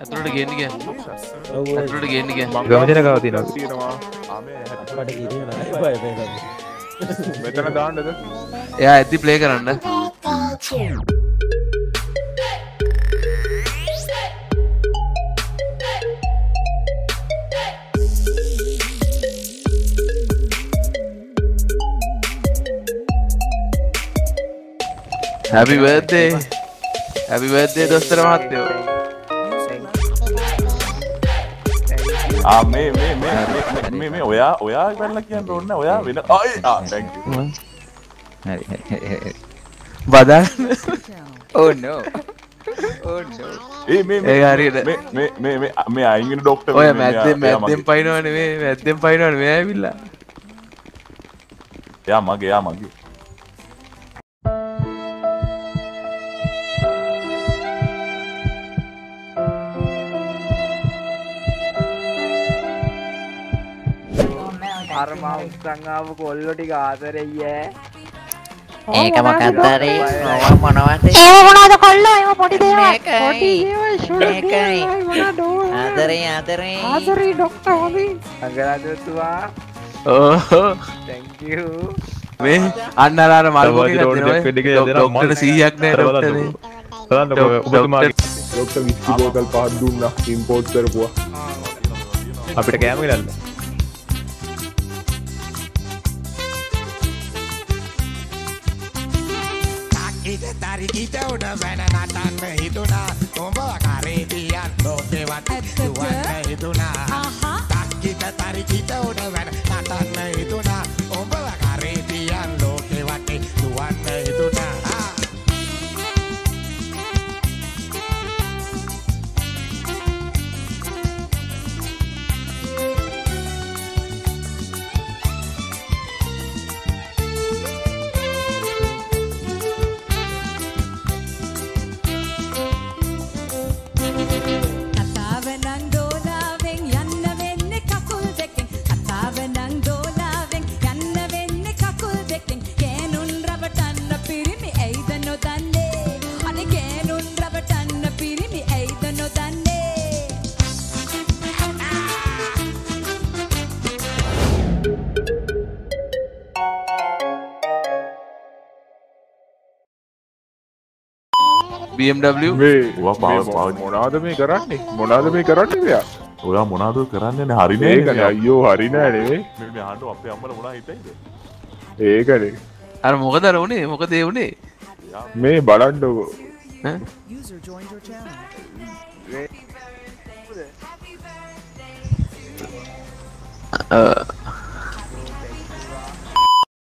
ඇතුළට ගෙන්න ගිය. ඇතුළට ගෙන්න ගිය. ගමජන ගව තියෙනවා. මෙතන දාන්නද? එයා ඇති ප්ලේ කරන්න. හැපි බර්ත්ඩේ හැපි බර්ත්ඩේ දොස්තර මහත්තයෝ මේ මේ මේ මේ- මේ ඔයා ඔයා වෙල්ල කියන්න ඕන්න ඔයා වෙන අයි ආ thank you. බදන්න Oh no. Oh no. ඒ මේ ඒ හරියට. මේ මේ මේ මේ මේ අයිගෙන ඩොක්ටර් ඔය මැද්දෙන් මැද්දෙන් පයිනවන මේ මැද්දෙන් පයිනවන මේ ඇවිල්ලා යා මගේ යා මගේ මොනවද? කොල්ලෝ? ඒව පොඩි දේවල් මේකයි. පොඩි දේවල් ෂුලු මේකයි. දේවල් මොනවද ඕවා? ආදරේ ආදරේ. ආදරේ ඩොක්ටර් හොඳයි අගරාජතුවා ඕහෝ. තැංකූ මේ අන්න අර මල් තවද රෝඩ් එකක් වෙඩික යදෙනවා ඩොක්ටර් සීයක් නෑ ඩොක්ටර් විස්කි බෝතල් පහක් දුන්නා. ඉම්පෝට් කරපුවා. අපිට කෑම ගන්න උඩ වැන නටන්න හිතුනා උඹ කරේතියන් ලෝකෙවත් දුවන්න හිතුනා තක්කිට තරිකිට උඩ වැන BMW මොනාද මේ කරන්නේ? මොනාද මේ කරන්නේ මෙයා? ඔයා මොනාද කරන්නේ හරිනේ ඒකනේ අයියෝ හරි නෑ නෙවෙයි මේ ආණ්ඩුව අපේ අම්මලා මොනා හිතයිද? ඒකනේ. අර මොකද මොකද ඒ උනේ? මේ බලන්නකෝ ඈ? අ,